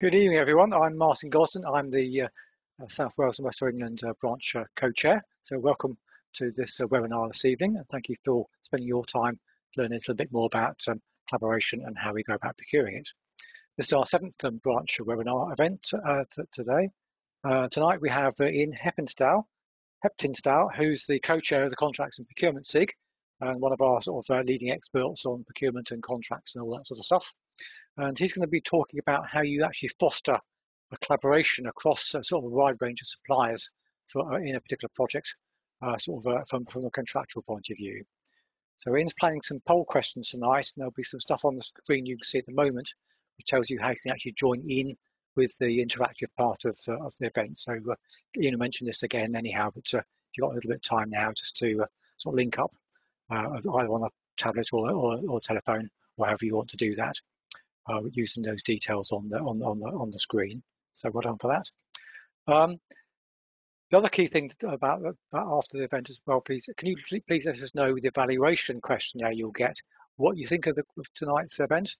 Good evening, everyone. I'm Martin Gosden. I'm the uh, South Wales and West England uh, branch uh, co-chair. So welcome to this uh, webinar this evening, and thank you for spending your time learning a little bit more about um, collaboration and how we go about procuring it. This is our seventh um, branch webinar event uh, today. Uh, tonight we have Ian Heppenstall, Heptinstall, who's the co-chair of the Contracts and Procurement SIG, and one of our sort of leading experts on procurement and contracts and all that sort of stuff and he's going to be talking about how you actually foster a collaboration across a sort of a wide range of suppliers for uh, in a particular project, uh, sort of uh, from from a contractual point of view. So Ian's planning some poll questions tonight, and there'll be some stuff on the screen you can see at the moment, which tells you how you can actually join in with the interactive part of, uh, of the event. So uh, Ian mentioned this again anyhow, but uh, if you've got a little bit of time now just to sort of link up either on a tablet or, or, or telephone, or however you want to do that uh, using those details on the on, on the on the screen. So well done for that. Um, the other key thing about, about after the event as well, please, can you please let us know the evaluation questionnaire you'll get, what you think of, the, of tonight's event,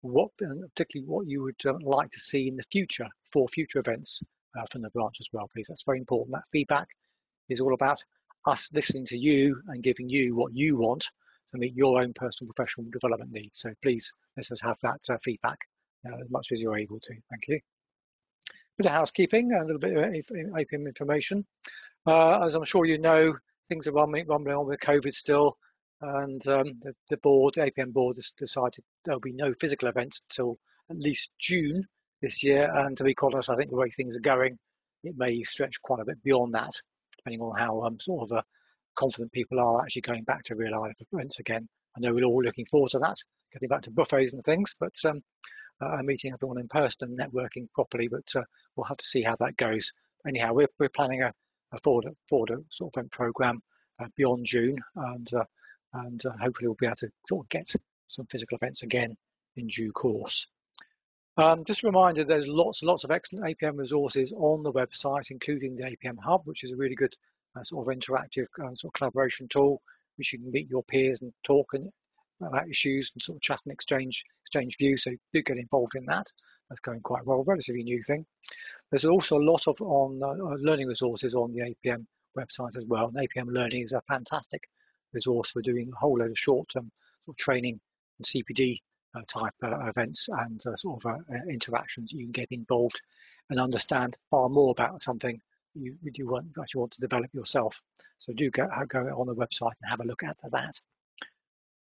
what particularly what you would um, like to see in the future for future events uh, from the branch as well, please. That's very important. That feedback is all about us listening to you and giving you what you want to meet your own personal professional development needs. So please let us have that uh, feedback uh, as much as you're able to. Thank you. A Bit of housekeeping, a little bit of APM information. Uh, as I'm sure you know, things are rumbling, rumbling on with COVID still, and um, the, the, board, the APM board, has decided there'll be no physical events until at least June this year. And to be honest, I think the way things are going, it may stretch quite a bit beyond that, depending on how um, sort of uh, confident people are actually going back to real life events again. I know we're all looking forward to that, getting back to buffets and things, but um, uh, meeting everyone in person and networking properly, but uh, we'll have to see how that goes. Anyhow, we're, we're planning a, a forward, forward sort of event program uh, beyond June, and uh, and uh, hopefully we'll be able to sort of get some physical events again in due course. Um, just a reminder, there's lots and lots of excellent APM resources on the website, including the APM Hub, which is a really good uh, sort of interactive uh, sort of collaboration tool, which you can meet your peers and talk and about issues and sort of chat and exchange exchange views. So do get involved in that. That's going quite well. Relatively new thing. There's also a lot of on uh, uh learning resources on the APM website as well. And APM Learning is a fantastic resource for doing a whole load of short-term sort of training and CPD uh, type uh, events and uh, sort of interactions. You can get involved and understand far more about something you, you want, actually want to develop yourself. So do go, go on the website and have a look at that.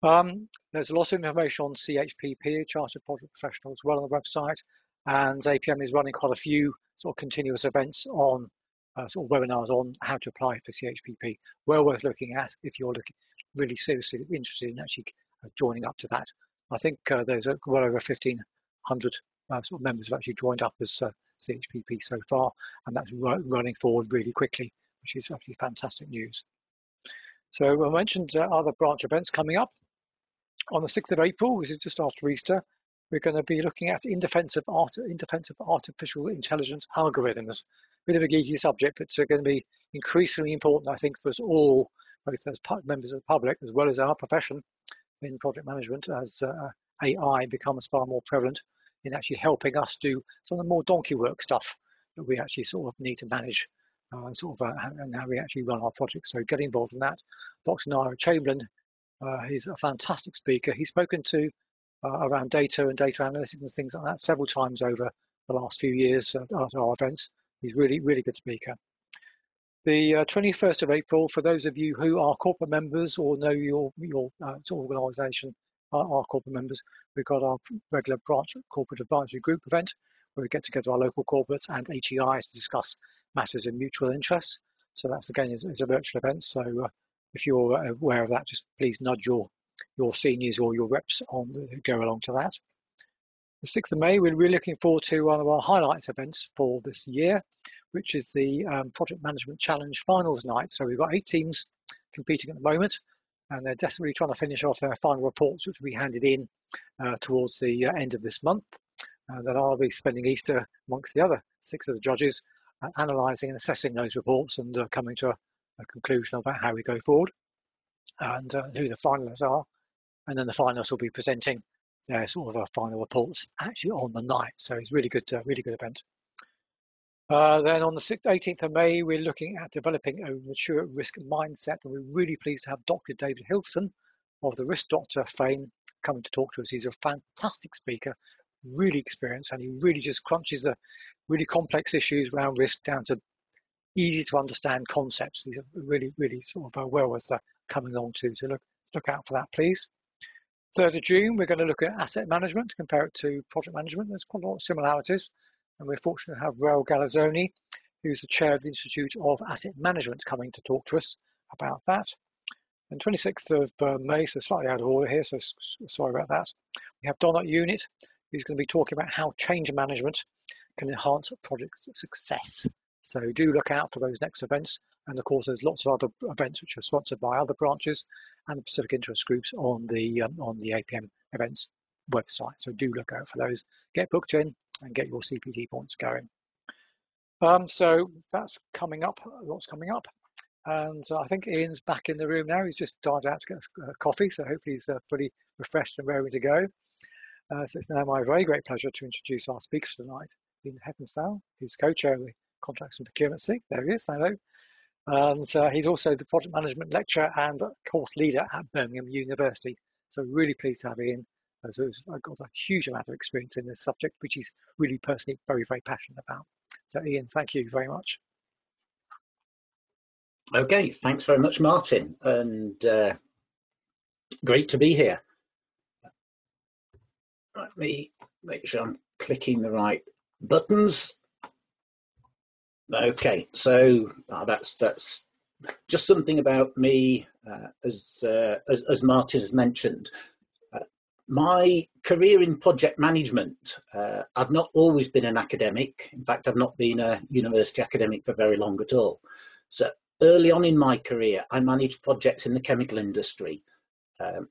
Um, there's a lot of information on CHPP, Chartered Project Professional, as well on the website, and APM is running quite a few sort of continuous events on uh, sort of webinars on how to apply for CHPP. Well worth looking at if you're looking really seriously interested in actually uh, joining up to that. I think uh, there's a, well over 1,500 uh, sort of members have actually joined up as uh, CHPP so far, and that's running forward really quickly, which is actually fantastic news. So I mentioned uh, other branch events coming up. On the 6th of April, which is just after Easter, we're going to be looking at in defense of, art, in defense of artificial intelligence algorithms. A bit of a geeky subject, but it's going to be increasingly important, I think, for us all, both as members of the public as well as our profession in project management, as uh, AI becomes far more prevalent in actually helping us do some of the more donkey work stuff that we actually sort of need to manage uh, sort of uh, and how we actually run our projects. So get involved in that. Dr. Nira Chamberlain, uh, he's a fantastic speaker. He's spoken to uh, around data and data analytics and things like that several times over the last few years at our events. He's really, really good speaker. The 21st uh, of April, for those of you who are corporate members or know your, your uh, organisation our, corporate members. We've got our regular branch corporate advisory group event where we get together our local corporates and HEIs to discuss matters of mutual interest. So that's again is, is a virtual event. So uh, if you're aware of that, just please nudge your your seniors or your reps on go along to that. The 6th of May, we're really looking forward to one of our highlights events for this year, which is the um, Project Management Challenge Finals Night. So we've got eight teams competing at the moment and they're desperately trying to finish off their final reports, which will be handed in uh, towards the uh, end of this month. Uh, then I'll be spending Easter amongst the other six of the judges, analysing and assessing those reports and coming to a, a, conclusion about how we go forward and who the finalists are. And then the finalists will be presenting their sort of final reports actually on the night. So it's really good, really good event. Uh, then on the 18th of May, we're looking at developing a mature risk mindset, and we're really pleased to have Dr. David Hillson of the Risk Doctor fame coming to talk to us. He's a fantastic speaker, really experienced, and he really just crunches the really complex issues around risk down to easy to understand concepts. These are really, really sort of uh, well worth coming along to. So look, look out for that, please. 3rd of June, we're going to look at asset management, compare it to project management. There's quite a lot of similarities. And we're fortunate to have Rael Galazzoni, who's the chair of the Institute of Asset Management, coming to talk to us about that. And 26th of uh, May, so slightly out of order here, so sorry about that. We have Don at Unit, who's going to be talking about how change management can enhance project success. So do look out for those next events. And of course, there's lots of other events which are sponsored by other branches and the Specific Interest Groups on the um, on the APM events website. So do look out for those. Get booked in and get your CPD points going. Um, so that's coming up. Lots coming up. And uh, I think Ian's back in the room now. He's just dived out to get a coffee, so hopefully he's uh, fully refreshed and ready to go. Uh, so it's now my very great pleasure to introduce our speaker tonight, Ian Heppenstall, who's co-chair of the Contracts and Procurement SIG. There he is, hello. And uh, he's also the project management lecturer and course leader at Birmingham University. So really pleased to have Ian. So I've got a huge amount of experience in this subject, which he's really personally very, very passionate about. So Ian, thank you very much. Okay, thanks very much, Martin, and uh, great to be here. Let me make sure I'm clicking the right buttons. Okay, so uh, that's that's just something about me, uh, as, uh, as, as Martin has mentioned. My career in project management, uh, I've not always been an academic. In fact, I've not been a university academic for very long at all. So early on in my career, I managed projects in the chemical industry. Um,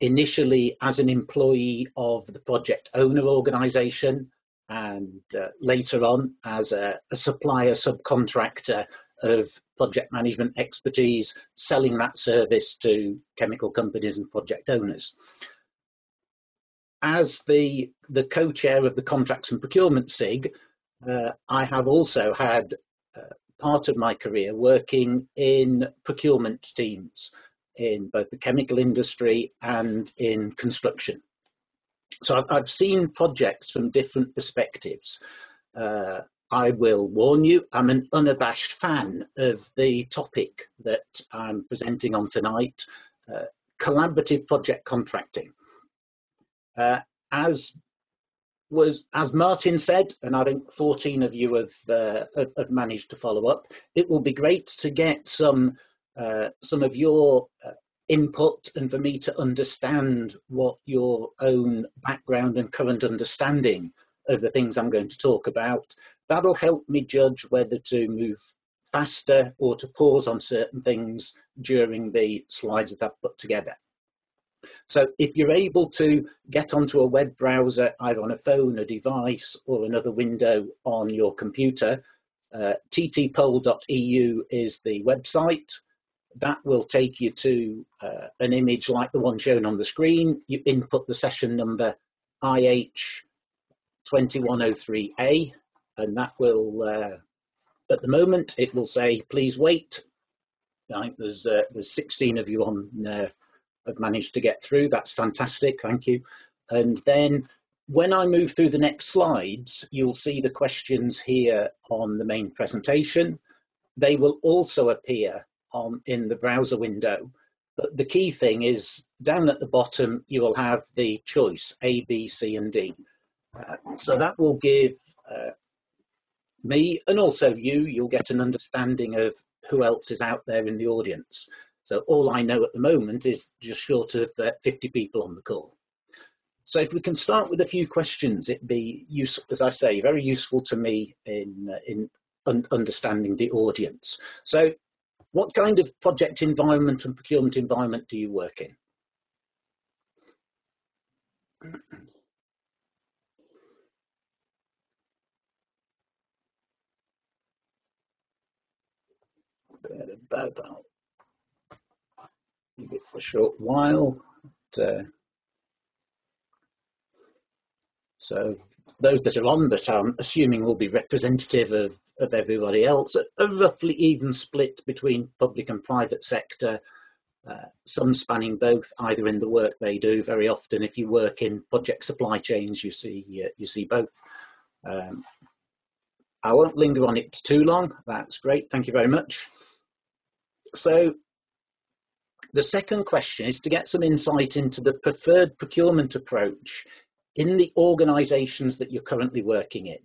initially as an employee of the project owner organisation, and uh, later on as a, a, supplier subcontractor of project management expertise, selling that service to chemical companies and project owners. As the, the co-chair of the Contracts and Procurement SIG, uh, I have also had uh, part of my career working in procurement teams in both the chemical industry and in construction. So I've, I've seen projects from different perspectives. Uh, I will warn you, I'm an unabashed fan of the topic that I'm presenting on tonight, uh, collaborative project contracting. Uh, as was, as Martin said, and I think 14 of you have, uh, have managed to follow up, it will be great to get some, uh, some of your uh, input and for me to understand what your own background and current understanding of the things I'm going to talk about. That'll help me judge whether to move faster or to pause on certain things during the slides that I've put together. So if you're able to get onto a web browser, either on a phone, a device, or another window on your computer, uh, ttpoll.eu is the website that will take you to uh, an image like the one shown on the screen. You input the session number IH2103A, and that will, uh, at the moment, it will say, please wait. I think there's, uh, there's 16 of you on uh, have managed to get through. That's fantastic, thank you. And then when I move through the next slides, you'll see the questions here on the main presentation. They will also appear on in the browser window. But the key thing is down at the bottom, you will have the choice A, B, C, and D. Uh, so that will give uh, me and also you, you'll get an understanding of who else is out there in the audience. So all I know at the moment is just short of uh, 50 people on the call. So if we can start with a few questions, it'd be useful, as I say, very useful to me in, uh, in un understanding the audience. So what kind of project environment and procurement environment do you work in? about that. Leave it for a short while. Uh, So those that are on that I'm assuming will be representative of, of everybody else, a, roughly even split between public and private sector, uh, some spanning both, either in the work they do. Very often, if you work in project supply chains, you see uh, you see both. Um, I won't linger on it too long. That's great. Thank you very much. So the second question is to get some insight into the preferred procurement approach in the organisations that you're currently working in,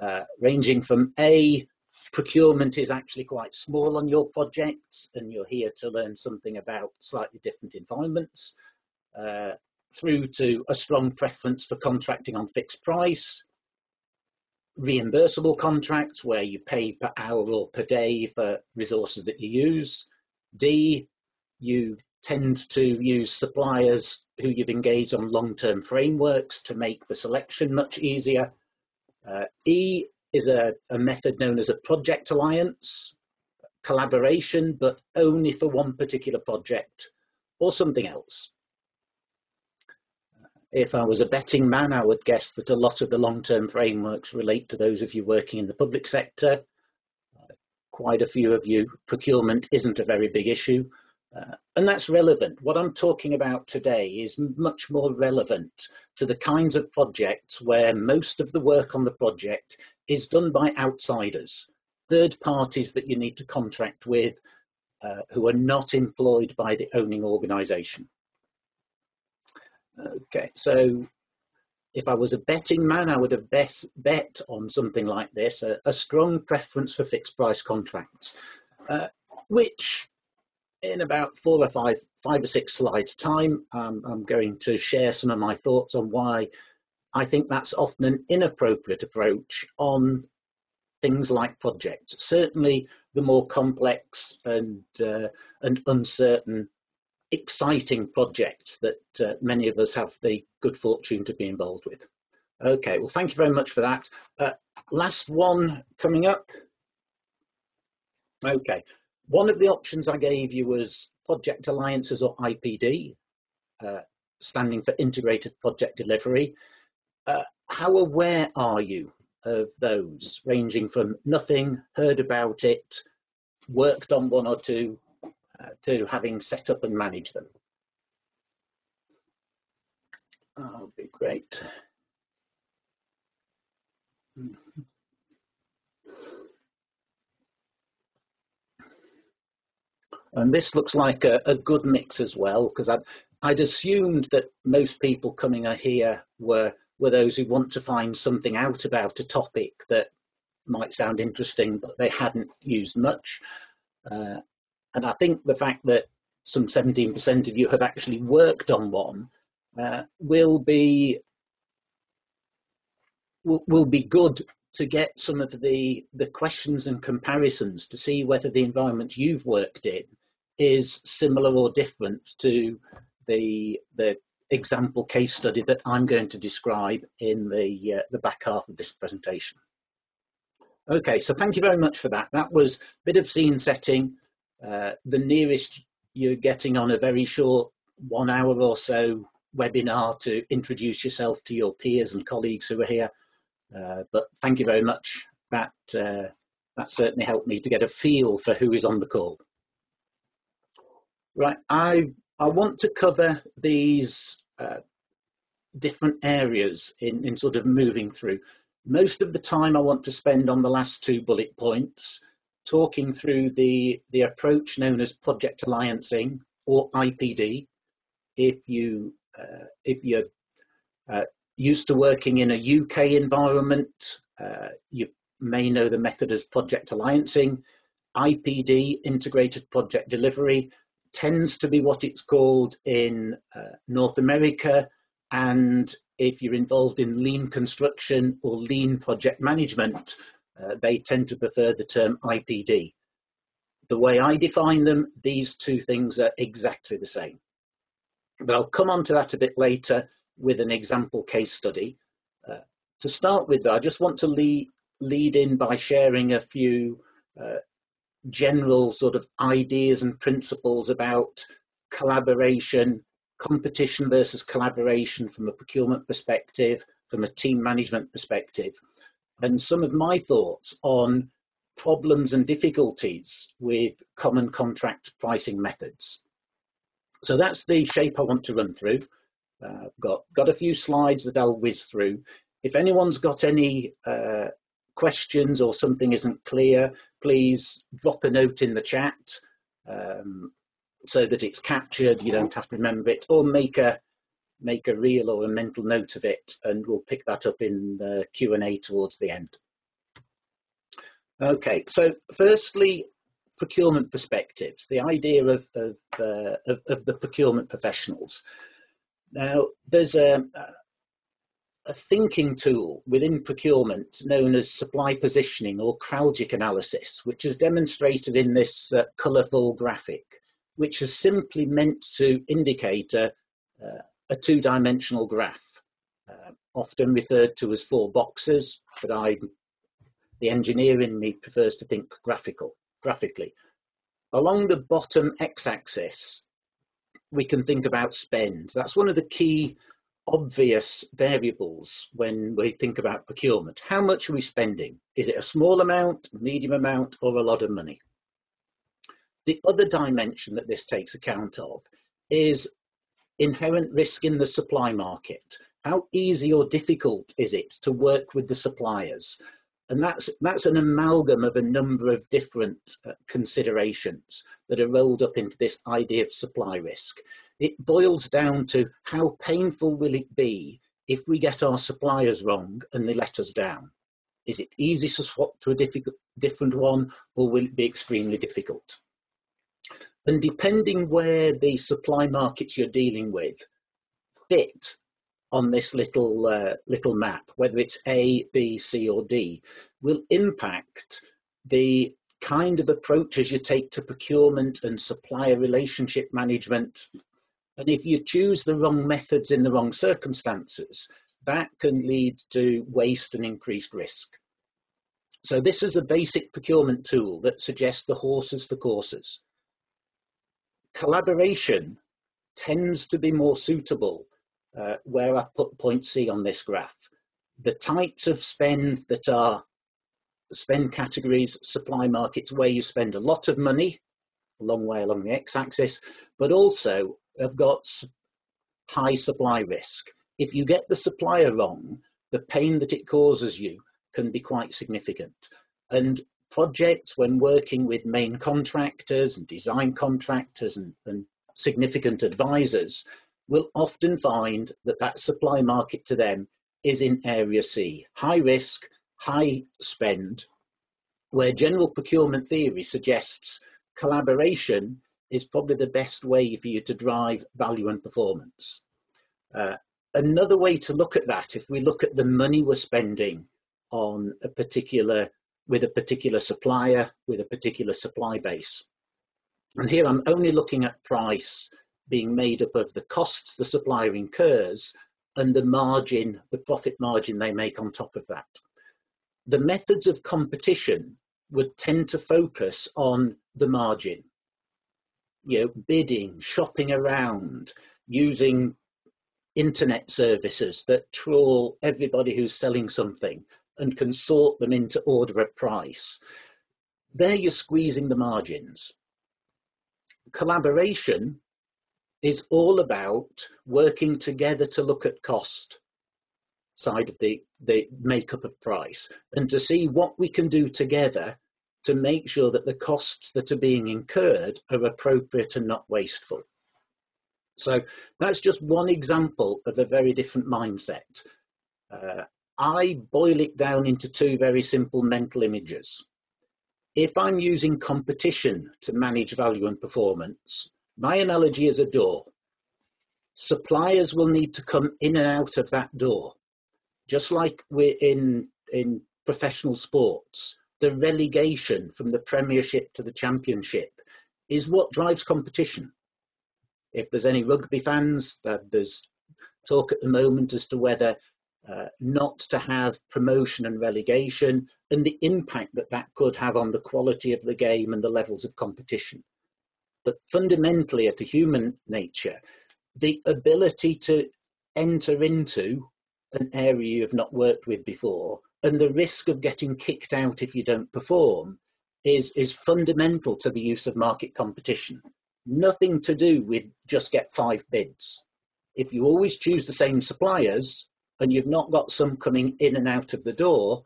uh, ranging from A, procurement is actually quite small on your projects and you're here to learn something about slightly different environments, uh, through to a strong preference for contracting on fixed price, reimbursable contracts where you pay per hour or per day for resources that you use. D, you tend to use suppliers who you've engaged on long-term frameworks to make the selection much easier. Uh, e is a, a method known as a project alliance, collaboration, but only for one particular project or something else. If I was a betting man, I would guess that a lot of the long-term frameworks relate to those of you working in the public sector. quite a few of you, procurement isn't a very big issue. Uh, and that's relevant. What I'm talking about today is much more relevant to the kinds of projects where most of the work on the project is done by outsiders, third parties that you need to contract with uh, who are not employed by the owning organisation. Okay, so if I was a betting man, I would have best bet on something like this, a, a strong preference for fixed price contracts, uh, which in about four or five, five or six slides time, um, I'm going to share some of my thoughts on why I think that's often an inappropriate approach on things like projects. Certainly the more complex and, uh, and uncertain, exciting projects that uh, many of us have the good fortune to be involved with. Okay, well, thank you very much for that. Uh, last one coming up. Okay, one of the options I gave you was Project Alliances or IPD, uh, standing for Integrated Project Delivery. Uh, how aware are you of those, ranging from nothing, heard about it, worked on one or two, uh, to having set up and managed them? That would be great. Mm -hmm. And this looks like a, a good mix as well, because I'd, I'd assumed that most people coming here were, were those who want to find something out about a topic that might sound interesting, but they hadn't used much. Uh, and I think the fact that some 17% of you have actually worked on one uh, will be will, will be good to get some of the the questions and comparisons to see whether the environments you've worked in is similar or different to the the example case study that I'm going to describe in the uh, the back half of this presentation. Okay, so thank you very much for that. That was a bit of scene setting. Uh, the nearest you're getting on a very short one hour or so webinar to introduce yourself to your peers and colleagues who are here. Uh, but thank you very much. That uh, that certainly helped me to get a feel for who is on the call. Right, I, I want to cover these uh, different areas in, in sort of moving through. Most of the time I want to spend on the last two bullet points, talking through the, the approach known as project alliancing or IPD. If you uh, if you're uh, used to working in a UK environment, uh, you may know the method as project alliancing. IPD, integrated project delivery, tends to be what it's called in uh, North America. And if you're involved in lean construction or lean project management, uh, they tend to prefer the term IPD. The way I define them, these two things are exactly the same. But I'll come on to that a bit later with an example case study. Uh, to start with, I just want to lead, lead in by sharing a few uh, general sort of ideas and principles about collaboration, competition versus collaboration from a procurement perspective, from a team management perspective and some of my thoughts on problems and difficulties with common contract pricing methods. So that's the shape I want to run through. Uh, got, got a few slides that I'll whiz through. If anyone's got any uh, questions or something isn't clear, please drop a note in the chat um, so that it's captured, you don't have to remember it, or make a make a reel or a mental note of it, and we'll pick that up in the Q&A towards the end. Okay, so firstly, procurement perspectives, the idea of, of, uh, of, of, the procurement professionals. Now, there's a, a thinking tool within procurement known as supply positioning or Kraljic analysis, which is demonstrated in this uh, colourful graphic, which is simply meant to indicate a, uh, a two-dimensional graph, uh, often referred to as four boxes, but I, the engineer in me prefers to think graphical, graphically. Along the bottom x-axis, we can think about spend. That's one of the key obvious variables when we think about procurement. How much are we spending? Is it a small amount, medium amount, or a lot of money? The other dimension that this takes account of is inherent risk in the supply market. How easy or difficult is it to work with the suppliers? And that's, that's an amalgam of a number of different uh, considerations that are rolled up into this idea of supply risk. It boils down to how painful will it be if we get our suppliers wrong and they let us down? Is it easy to swap to a different one or will it be extremely difficult? And depending where the supply markets you're dealing with fit on this little uh, little map, whether it's A, B, C, or D, will impact the kind of approaches you take to procurement and supplier relationship management. And if you choose the wrong methods in the wrong circumstances, that can lead to waste and increased risk. So this is a basic procurement tool that suggests the horses for courses collaboration tends to be more suitable uh, where I've put point C on this graph. The types of spend that are spend categories, supply markets, where you spend a lot of money, a long way along the x-axis, but also have got high supply risk. If you get the supplier wrong, the pain that it causes you can be quite significant. And projects when working with main contractors and design contractors and, and significant advisors will often find that that supply market to them is in area C, high risk, high spend, where general procurement theory suggests collaboration is probably the best way for you to drive value and performance. Uh, another way to look at that, if we look at the money we're spending on a particular with a particular supplier, with a particular supply base. And here I'm only looking at price being made up of the costs the supplier incurs and the margin, the profit margin they make on top of that. The methods of competition would tend to focus on the margin. You know, bidding, shopping around, using internet services that trawl everybody who's selling something and can sort them into order of price. There you're squeezing the margins. Collaboration is all about working together to look at cost side of the, the makeup of price and to see what we can do together to make sure that the costs that are being incurred are appropriate and not wasteful. So that's just one example of a very different mindset. Uh, I boil it down into two very simple mental images. If I'm using competition to manage value and performance, my analogy is a door. Suppliers will need to come in and out of that door. Just like we're in, in professional sports, the relegation from the Premiership to the Championship is what drives competition. If there's any rugby fans, there's talk at the moment as to whether uh, not to have promotion and relegation and the impact that that could have on the quality of the game and the levels of competition. But fundamentally at a human nature, the ability to enter into an area you've not worked with before, and the risk of getting kicked out if you don't perform is, is fundamental to the use of market competition. Nothing to do with just get five bids. If you always choose the same suppliers and you've not got some coming in and out of the door,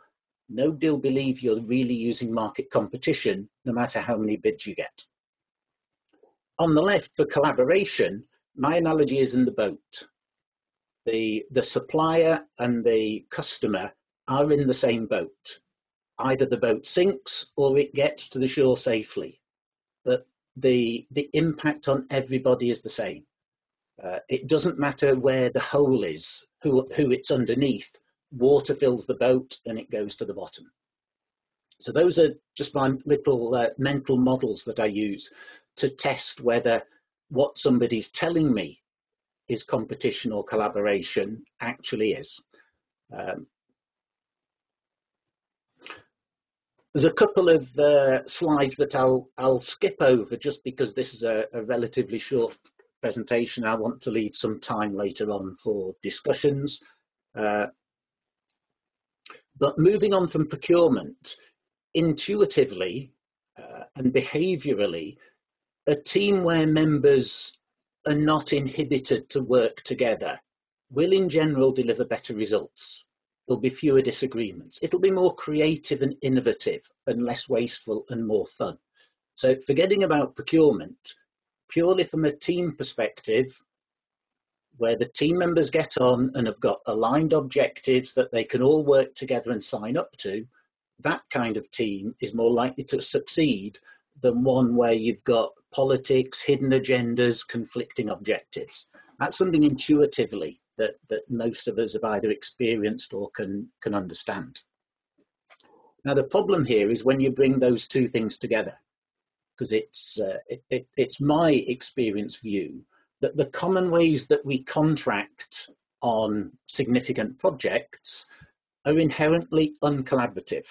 nobody will believe you're really using market competition, no matter how many bids you get. On the left, for collaboration, my analogy is in the boat. The, the supplier and the customer are in the same boat. Either the boat sinks or it gets to the shore safely. But the, the impact on everybody is the same. Uh, it doesn't matter where the hole is, who, who it's underneath, water fills the boat and it goes to the bottom. So those are just my little uh, mental models that I use to test whether what somebody's telling me is competition or collaboration actually is. Um, there's a couple of uh, slides that I'll, I'll skip over just because this is a, a relatively short presentation. I want to leave some time later on for discussions. Uh, but moving on from procurement, intuitively uh, and behaviourally, a team where members are not inhibited to work together will in general deliver better results. There'll be fewer disagreements. It'll be more creative and innovative and less wasteful and more fun. So forgetting about procurement, purely from a team perspective, where the team members get on and have got aligned objectives that they can all work together and sign up to, that kind of team is more likely to succeed than one where you've got politics, hidden agendas, conflicting objectives. That's something intuitively that, that most of us have either experienced or can, can understand. Now the problem here is when you bring those two things together, because it's, uh, it, it, it's my experience view that the common ways that we contract on significant projects are inherently uncollaborative.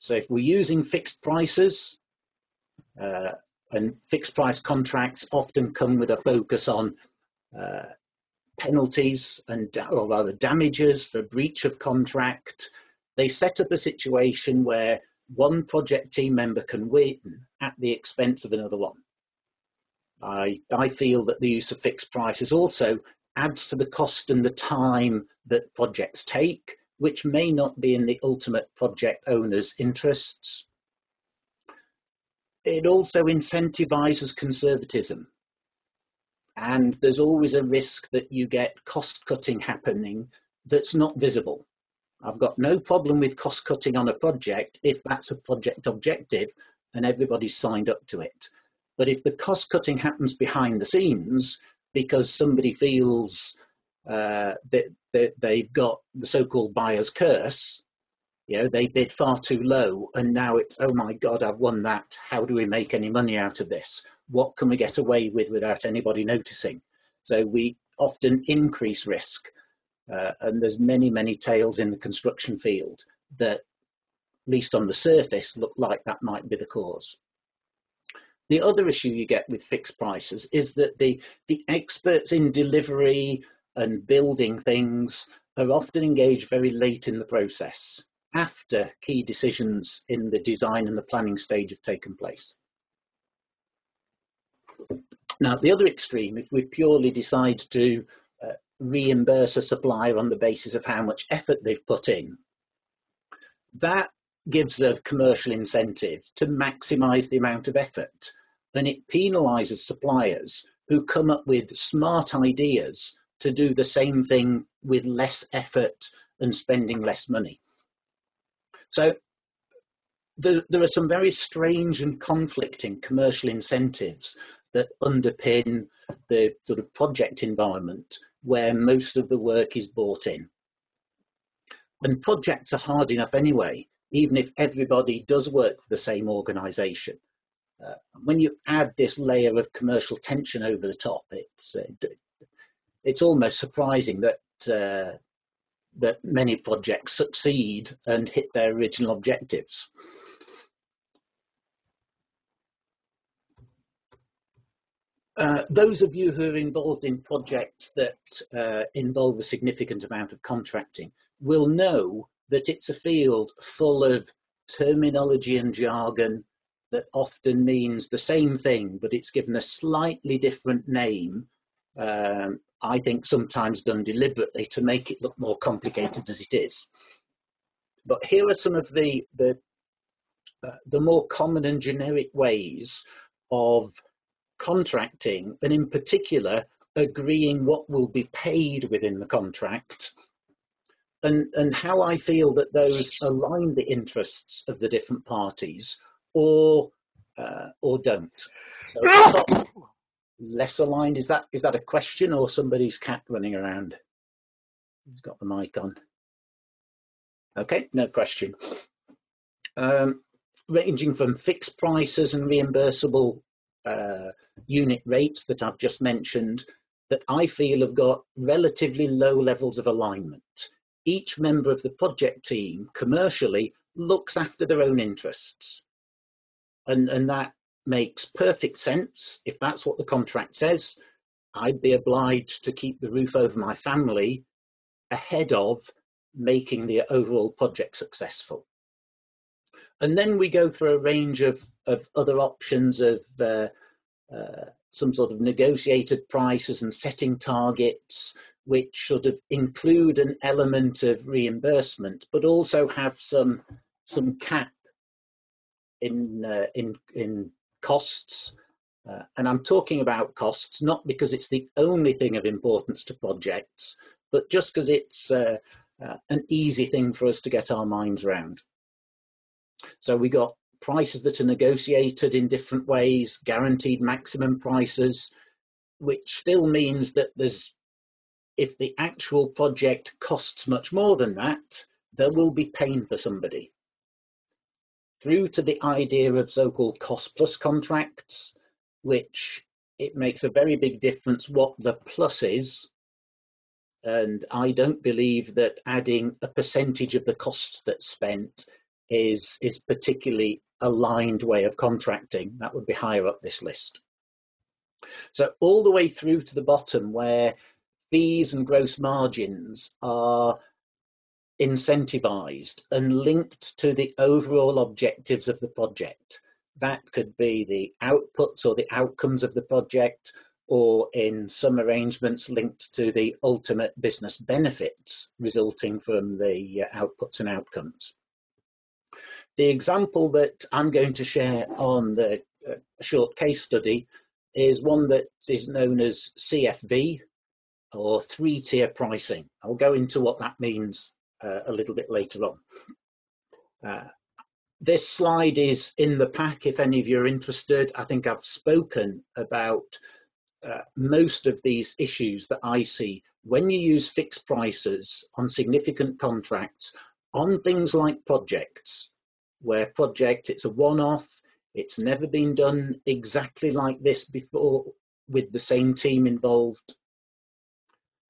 So if we're using fixed prices, uh, and fixed price contracts often come with a focus on uh, penalties and or rather damages for breach of contract, they set up a situation where one project team member can win at the expense of another one. I, I feel that the use of fixed prices also adds to the cost and the time that projects take, which may not be in the ultimate project owner's interests. It also incentivizes conservatism. And there's always a risk that you get cost cutting happening that's not visible. I've got no problem with cost cutting on a project if that's a project objective and everybody's signed up to it. But if the cost cutting happens behind the scenes because somebody feels uh, that, that they've got the so-called buyer's curse, you know, they bid far too low and now it's, oh my God, I've won that. How do we make any money out of this? What can we get away with without anybody noticing? So we often increase risk. Uh, and there's many, many tales in the construction field that, at least on the surface, look like that might be the cause. The other issue you get with fixed prices is that the, the experts in delivery and building things are often engaged very late in the process, after key decisions in the design and the planning stage have taken place. Now, at the other extreme, if we purely decide to uh, reimburse a supplier on the basis of how much effort they've put in, that gives a commercial incentive to maximize the amount of effort And it penalises suppliers who come up with smart ideas to do the same thing with less effort and spending less money. So there, there, are some very strange and conflicting commercial incentives that underpin the sort of project environment where most of the work is bought in. And projects are hard enough anyway, even if everybody does work for the same organisation. Uh, when you add this layer of commercial tension over the top, it's uh, it's almost surprising that uh, that many projects succeed and hit their original objectives. Uh, those of you who are involved in projects that uh, involve a significant amount of contracting will know that it's a field full of terminology and jargon that often means the same thing, but it's given a slightly different name. Um, I think sometimes done deliberately to make it look more complicated as it is. But here are some of the the, uh, the more common and generic ways of contracting, and in particular, agreeing what will be paid within the contract, and, and how I feel that those align the interests of the different parties or uh, or don't. So less aligned. Is that is that a question or somebody's cat running around? He's got the mic on? Okay, no question. Um, ranging from fixed prices and reimbursable uh, unit rates that I've just mentioned that I feel have got relatively low levels of alignment. Each member of the project team commercially looks after their own interests. And, and that makes perfect sense. If that's what the contract says, I'd be obliged to keep the roof over my family ahead of making the overall project successful. And then we go through a range of, of other options of uh, uh, some sort of negotiated prices and setting targets, which sort of include an element of reimbursement, but also have some some cap in uh, in in costs. Uh, and I'm talking about costs not because it's the only thing of importance to projects, but just because it's uh, uh, an easy thing for us to get our minds around. So we got prices that are negotiated in different ways, guaranteed maximum prices, which still means that there's, if the actual project costs much more than that, there will be pain for somebody. Through to the idea of so-called cost plus contracts, which it makes a very big difference what the plus is. And I don't believe that adding a percentage of the costs that's spent is, is particularly aligned way of contracting. That would be higher up this list. So all the way through to the bottom where fees and gross margins are incentivized and linked to the overall objectives of the project. That could be the outputs or the outcomes of the project, or in some arrangements linked to the ultimate business benefits resulting from the uh, outputs and outcomes. The example that I'm going to share on the uh, short case study is one that is known as CFV or three tier pricing. I'll go into what that means uh, a little bit later on. Uh, this slide is in the pack if any of you are interested. I think I've spoken about uh, most of these issues that I see when you use fixed prices on significant contracts on things like projects where project, it's a one-off, it's never been done exactly like this before with the same team involved.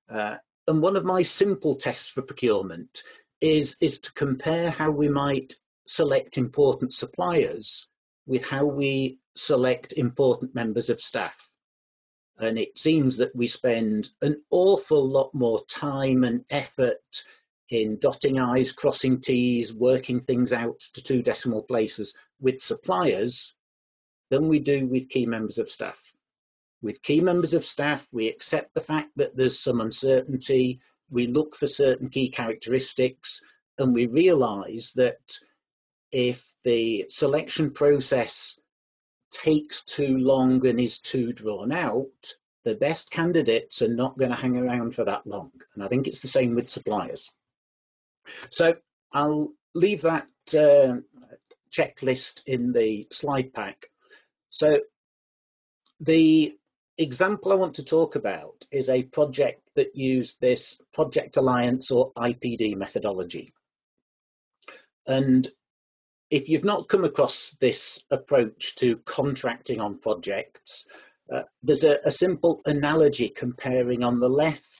Uh, and one of my simple tests for procurement is, is to compare how we might select important suppliers with how we select important members of staff. And it seems that we spend an awful lot more time and effort in dotting I's, crossing T's, working things out to two decimal places with suppliers than we do with key members of staff. With key members of staff, we accept the fact that there's some uncertainty, we look for certain key characteristics, and we realise that if the selection process takes too long and is too drawn out, the best candidates are not going to hang around for that long. And I think it's the same with suppliers. So I'll leave that uh, checklist in the slide pack. So the example I want to talk about is a project that used this Project Alliance or IPD methodology. And if you've not come across this approach to contracting on projects, uh, there's a, a simple analogy comparing on the left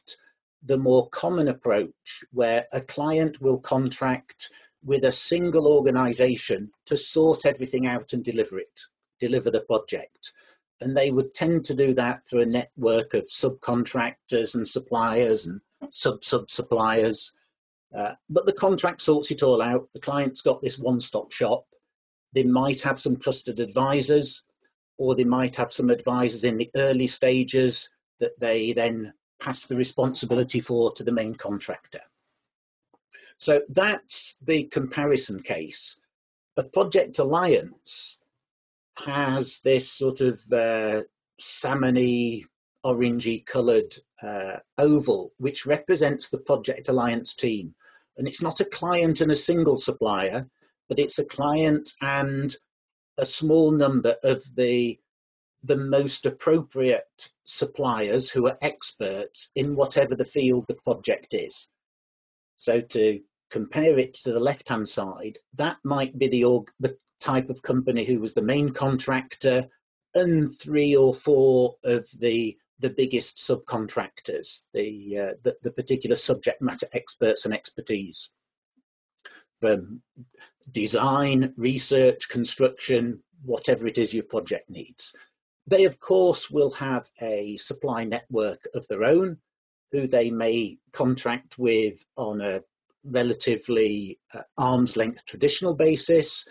the more common approach where a client will contract with a single organization to sort everything out and deliver it, deliver the project. and they would tend to do that through a network of subcontractors and suppliers and sub-sub-suppliers. Uh, but the contract sorts it all out. The client's got this one-stop shop. They might have some trusted advisors, or they might have some advisors in the early stages that they then pass the responsibility for to the main contractor. So that's the comparison case. A project alliance has this sort of uh, salmony, orangey coloured uh, oval, which represents the project alliance team. And it's not a client and a single supplier, but it's a client and a small number of the the most appropriate suppliers who are experts in whatever the field the project is. So to compare it to the left-hand side, that might be the, org, the type of company who was the main contractor and three or four of the the biggest subcontractors, the, uh, the, the particular subject matter experts and expertise. From design, research, construction, whatever it is your project needs. They, of course, will have a supply network of their own, who they may contract with on a relatively uh, arm's length traditional basis.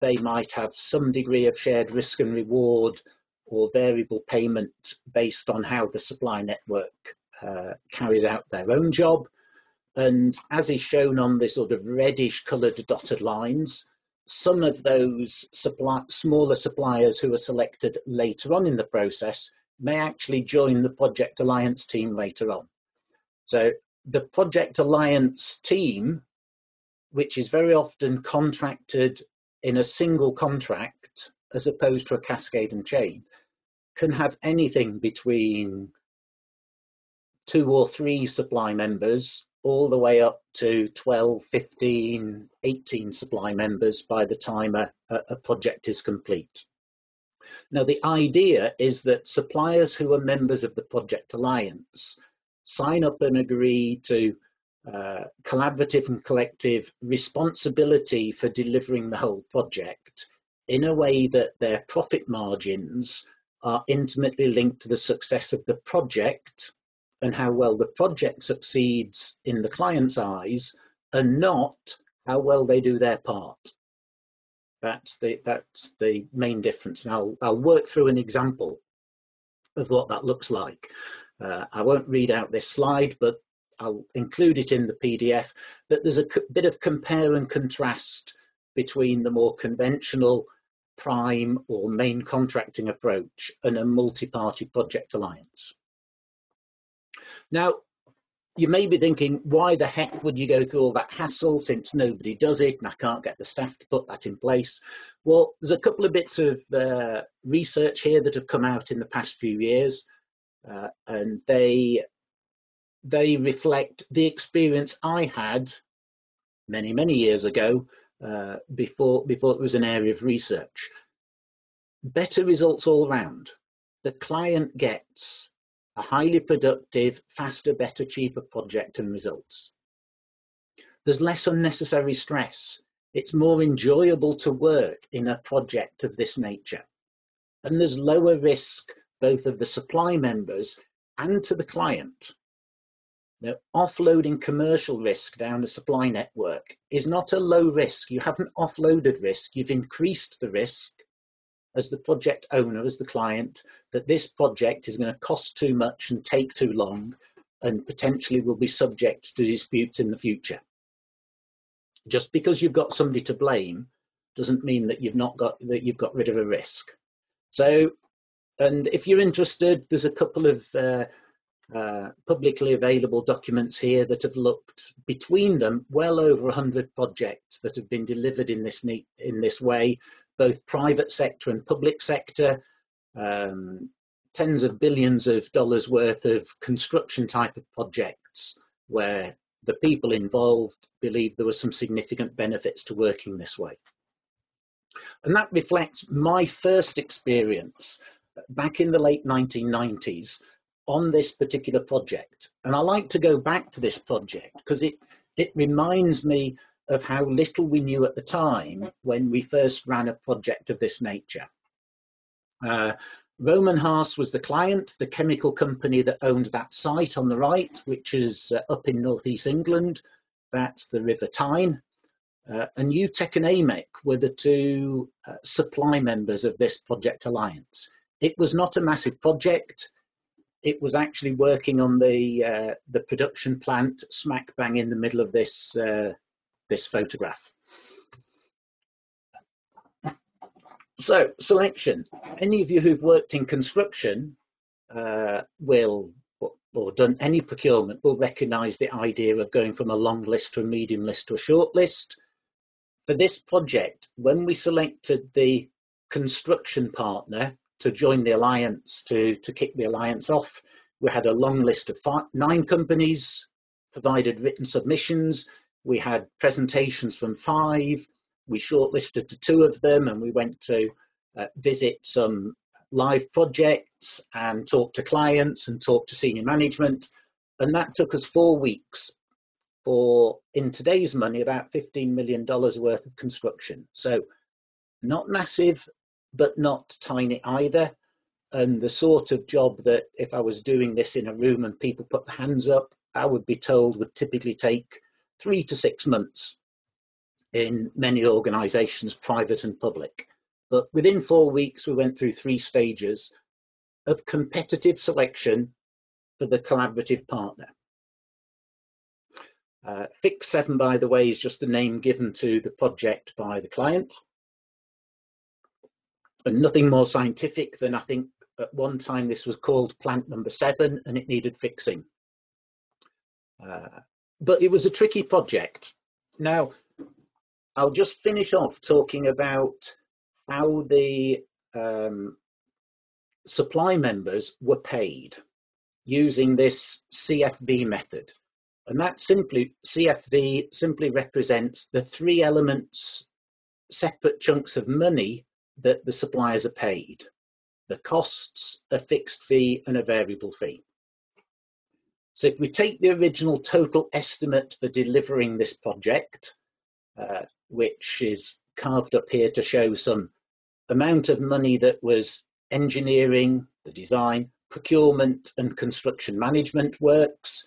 They might have some degree of shared risk and reward or variable payment based on how the supply network uh, carries out their own job. And as is shown on the sort of reddish coloured dotted lines, some of those supply, smaller suppliers who are selected later on in the process may actually join the Project Alliance team later on. So the Project Alliance team, which is very often contracted in a single contract as opposed to a cascade and chain, can have anything between two or three supply members all the way up to 12, 15, 18 supply members by the time a, a project is complete. Now, the idea is that suppliers who are members of the Project Alliance sign up and agree to uh, collaborative and collective responsibility for delivering the whole project in a way that their profit margins are intimately linked to the success of the project and how well the project succeeds in the client's eyes and not how well they do their part. That's the, that's the main difference. And I'll, I'll work through an example of what that looks like. Uh, I won't read out this slide, but I'll include it in the PDF, that there's a bit of compare and contrast between the more conventional prime or main contracting approach and a multi-party project alliance. Now, you may be thinking, why the heck would you go through all that hassle since nobody does it and I can't get the staff to put that in place? Well, there's a couple of bits of uh, research here that have come out in the past few years uh, and they they reflect the experience I had many, many years ago uh, before, before it was an area of research. Better results all round. The client gets a highly productive, faster, better, cheaper project and results. There's less unnecessary stress. It's more enjoyable to work in a project of this nature. And there's lower risk both of the supply members and to the client. Now, offloading commercial risk down the supply network is not a low risk. You haven't offloaded risk, you've increased the risk as the project owner, as the client, that this project is going to cost too much and take too long and potentially will be subject to disputes in the future. Just because you've got somebody to blame doesn't mean that you've not got that you've got rid of a risk. So, and if you're interested, there's a couple of uh, uh, publicly available documents here that have looked between them well over 100 projects that have been delivered in this in this way, both private sector and public sector, um, tens of billions of dollars worth of construction type of projects where the people involved believed there were some significant benefits to working this way. And that reflects my first experience back in the late 1990s on this particular project. And I like to go back to this project because it, it reminds me of how little we knew at the time when we first ran a project of this nature. Uh, Rohm and Haas was the client, the chemical company that owned that site on the right, which is uh, up in northeast England. That's the River Tyne. Uh, and UTEC and AMEC were the two uh, supply members of this project alliance. It was not a massive project. It was actually working on the uh, the production plant smack bang in the middle of this uh, this photograph. So selection. Any of you who've worked in construction uh, will or done any procurement will recognise the idea of going from a long list to a medium list to a short list. For this project, when we selected the construction partner to join the alliance, to, to kick the alliance off, we had a long list of five, nine companies, provided written submissions, we had presentations from five, we shortlisted to two of them and we went to uh, visit some live projects and talk to clients and talk to senior management. And that took us four weeks for, in today's money, about $15 million worth of construction. So not massive, but not tiny either. And the sort of job that if I was doing this in a room and people put their hands up, I would be told would typically take three to six months in many organisations, private and public. But within four weeks, we went through three stages of competitive selection for the collaborative partner. Uh, Fix 7, by the way, is just the name given to the project by the client. And nothing more scientific than I think at one time this was called plant number seven and it needed fixing. Uh, but it was a tricky project. Now, I'll just finish off talking about how the um, supply members were paid using this CFV method. And that simply, CFV simply represents the three elements, separate chunks of money that the suppliers are paid. The costs, a fixed fee and a variable fee. So if we take the original total estimate for delivering this project, uh, which is carved up here to show some amount of money that was engineering, the design, procurement and construction management works,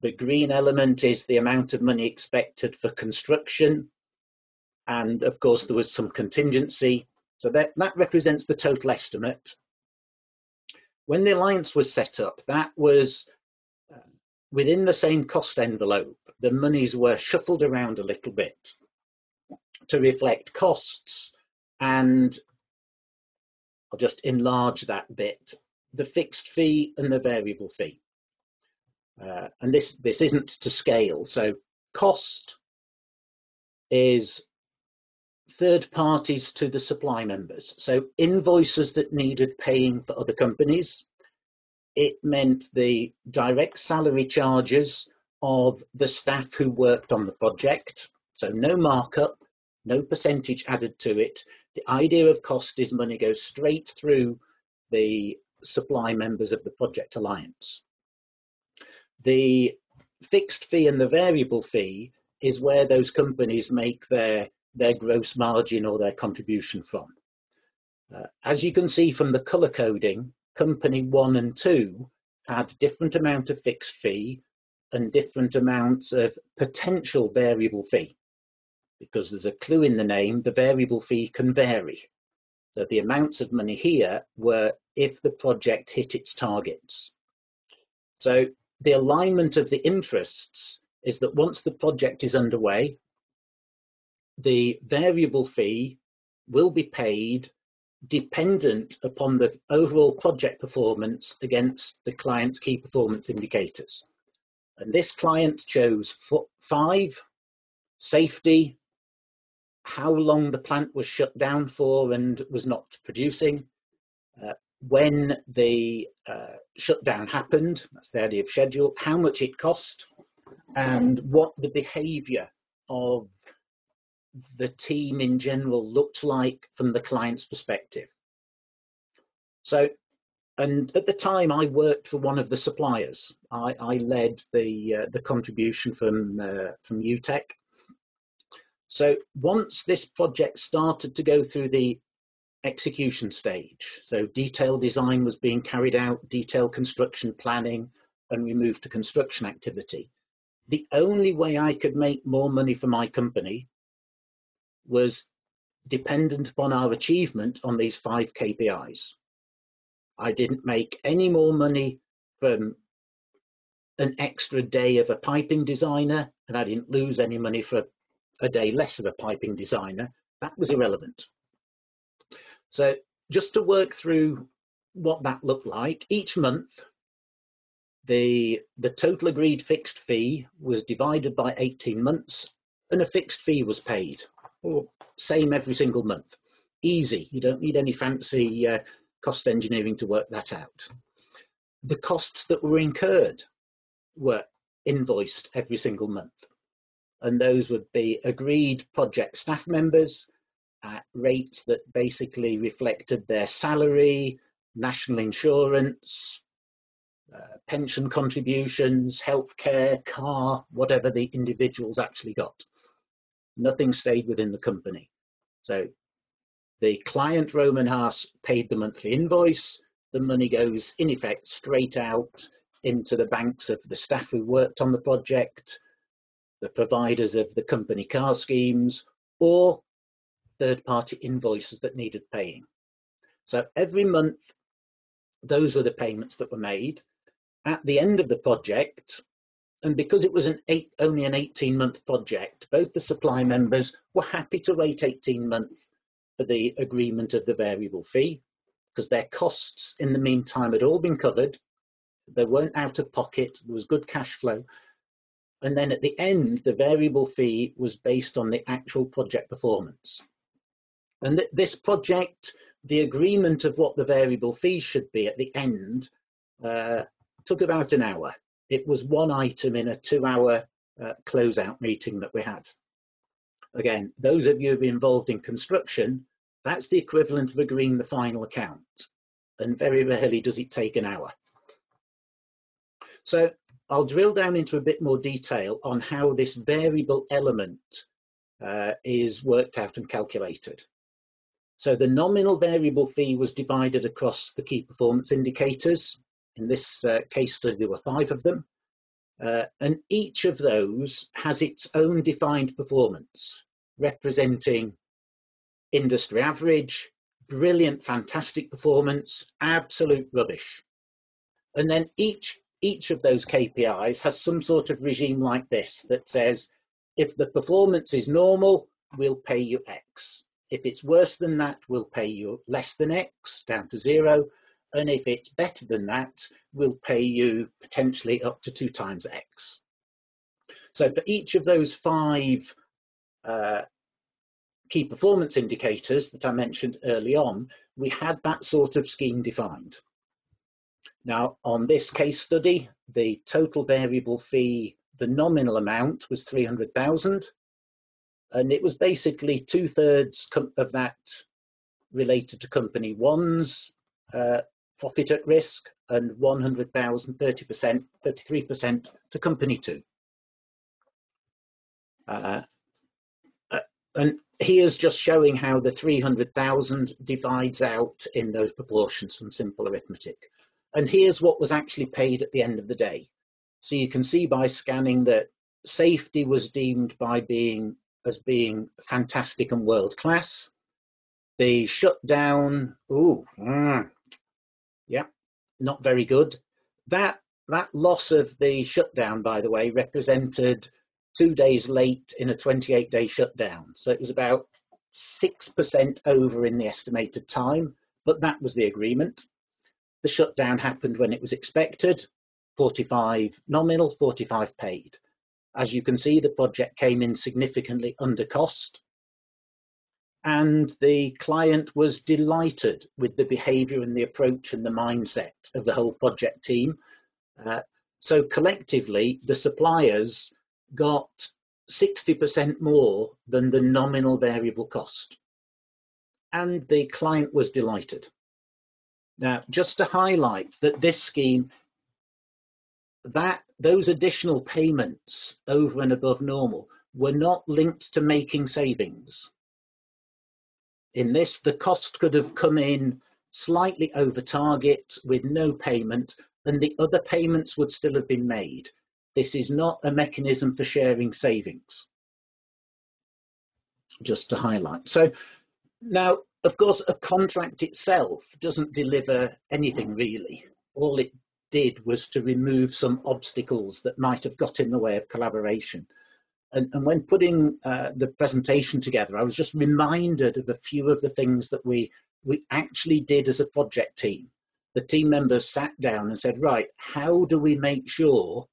the green element is the amount of money expected for construction. And of course, there was some contingency. So that, that represents the total estimate. When the alliance was set up, that was within the same cost envelope. The monies were shuffled around a little bit to reflect costs and I'll just enlarge that bit, the fixed fee and the variable fee. Uh, and this, this isn't to scale. So cost is third parties to the supply members. So invoices that needed paying for other companies. It meant the direct salary charges of the staff who worked on the project. So no markup, no percentage added to it. The idea of cost is money goes straight through the supply members of the project alliance. The fixed fee and the variable fee is where those companies make their, their gross margin or their contribution from. Uh, as you can see from the color coding, company one and two had different amount of fixed fee and different amounts of potential variable fee. Because there's a clue in the name, the variable fee can vary. So the amounts of money here were if the project hit its targets. So the alignment of the interests is that once the project is underway, the variable fee will be paid dependent upon the overall project performance against the client's key performance indicators. And this client chose five, safety, how long the plant was shut down for and was not producing, uh, when the uh, shutdown happened, that's the idea of schedule, how much it cost, and what the behaviour of the team in general looked like from the client's perspective. So, and at the time I worked for one of the suppliers. I, I led the uh, the contribution from uh, from UTEC. So once this project started to go through the execution stage. So detailed design was being carried out, detailed construction planning, and we moved to construction activity. The only way I could make more money for my company was dependent upon our achievement on these five KPIs. I didn't make any more money from an extra day of a piping designer, and I didn't lose any money for a day less of a piping designer. That was irrelevant. So just to work through what that looked like, each month the, the total agreed fixed fee was divided by 18 months and a fixed fee was paid, or same every single month. Easy, you don't need any fancy uh, cost engineering to work that out. The costs that were incurred were invoiced every single month. And those would be agreed project staff members at rates that basically reflected their salary, national insurance, uh, pension contributions, healthcare, car, whatever the individuals actually got. Nothing stayed within the company. So the client Rohm and Haas paid the monthly invoice. The money goes in effect straight out into the banks of the staff who worked on the project, the providers of the company car schemes, or third party invoices that needed paying. So every month, those were the payments that were made at the end of the project, and because it was an eight, only an 18 month project, both the supply members were happy to wait 18 months for the agreement of the variable fee because their costs in the meantime had all been covered. They weren't out of pocket, there was good cash flow. And then at the end, the variable fee was based on the actual project performance. And th this project, the agreement of what the variable fee should be at the end uh, took about an hour. It was one item in a two hour uh, closeout meeting that we had. Again, those of you involved in construction, that's the equivalent of agreeing the final account. And very rarely does it take an hour. So I'll drill down into a bit more detail on how this variable element uh, is worked out and calculated. So the nominal variable fee was divided across the key performance indicators. In this uh, case study, there were five of them. Uh, and each of those has its own defined performance, representing industry average, brilliant, fantastic performance, absolute rubbish. And then each, each of those KPIs has some sort of regime like this that says, if the performance is normal, we'll pay you X. If it's worse than that, we'll pay you less than X, down to zero. And if it's better than that, we'll pay you potentially up to two times X. So for each of those five uh, key performance indicators that I mentioned early on, we had that sort of scheme defined. Now, on this case study, the total variable fee, the nominal amount was 300,000, and it was basically two thirds of that related to company one's uh, profit at risk and 100,000, 30%, 33% to company two. Uh, uh, and here's just showing how the 300,000 divides out in those proportions from simple arithmetic. And here's what was actually paid at the end of the day. So you can see by scanning that safety was deemed by being as being fantastic and world class. The shutdown, ooh, mm, yeah, not very good. That that loss of the shutdown, by the way, represented two days late in a 28 day shutdown. So it was about 6% over in the estimated time, but that was the agreement. The shutdown happened when it was expected 45 nominal, 45 paid. As you can see, the project came in significantly under cost and the client was delighted with the behavior and the approach and the mindset of the whole project team. Uh, so collectively, the suppliers got 60% more than the nominal variable cost. And the client was delighted. Now, just to highlight that this scheme, that those additional payments over and above normal were not linked to making savings in this. The cost could have come in slightly over target with no payment and the other payments would still have been made. This is not a mechanism for sharing savings. Just to highlight. So now, of course, a contract itself doesn't deliver anything really. All it did was to remove some obstacles that might have got in the way of collaboration. And, and when putting uh, the presentation together, I was just reminded of a few of the things that we, we actually did as a project team. The team members sat down and said, right, how do we make sure